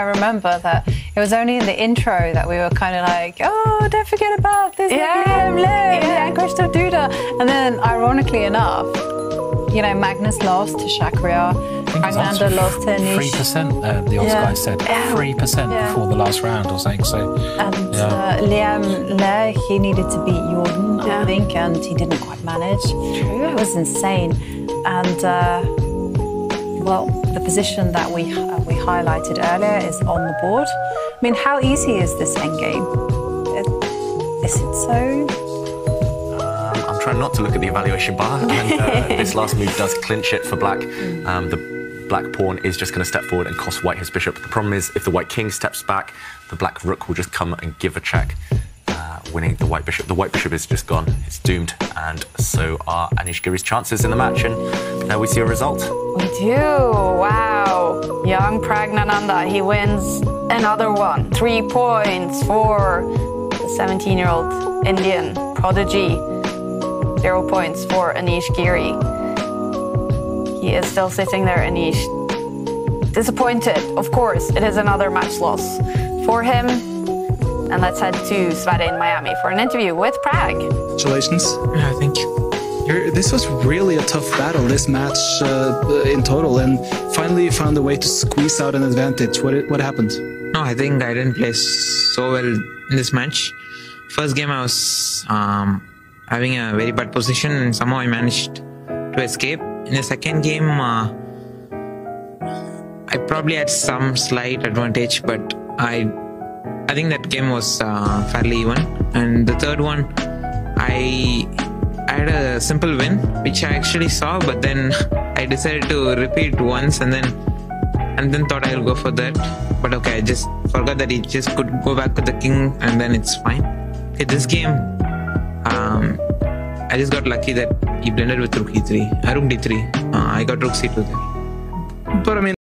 I remember that it was only in the intro that we were kind of like, oh, don't forget about this. Yeah. Liem, Yeah. and Krzysztof Duda. And then, ironically enough, you know, Magnus lost to Shakhriyar, Ragnander lost to Nish. Three percent, Uh, the odds Yeah. guy said Yeah. three percent Yeah. before the last round or something. So And uh, Liem Le, he needed to beat Jordan. I think, and he didn't quite manage. True. It was insane. And uh, well, the position that we uh, we highlighted earlier is on the board. I mean, how easy is this endgame? It- Is it so? I'm trying not to look at the evaluation bar, and uh, this last move does clinch it for black. Um, the black pawn is just going to step forward and cost white his bishop. The problem is, if the white king steps back, the black rook will just come and give a check, uh, winning the white bishop. The white bishop is just gone; it's doomed, and so are Anish Giri's chances in the match. And now we see a result. We do. Wow. Young Praggnanandhaa, he wins another one. Three points for the 17 year old Indian prodigy. Zero points for Anish Giri. He is still sitting there, Anish. Disappointed, of course. It is another match loss for him. And let's head to Sverige in Miami for an interview with Pragg. Congratulations. Yeah, thank you. This was really a tough battle, this match uh, in total, and finally you found a way to squeeze out an advantage. What, what happened? No, I think I didn't play so well in this match. First game, I was um, having a very bad position, and somehow I managed to escape. In the second game, uh, I probably had some slight advantage, but I, I think that game was uh, fairly even. And the third one, I had a simple win, which I actually saw, but then I decided to repeat once, and then and then thought I'll go for that. But okay, I just forgot that he just could go back to the king and then it's fine. Okay, this game, um, I just got lucky that he blended with rook e3, uh, rook d3. Uh, I got rook c2 there. But I mean,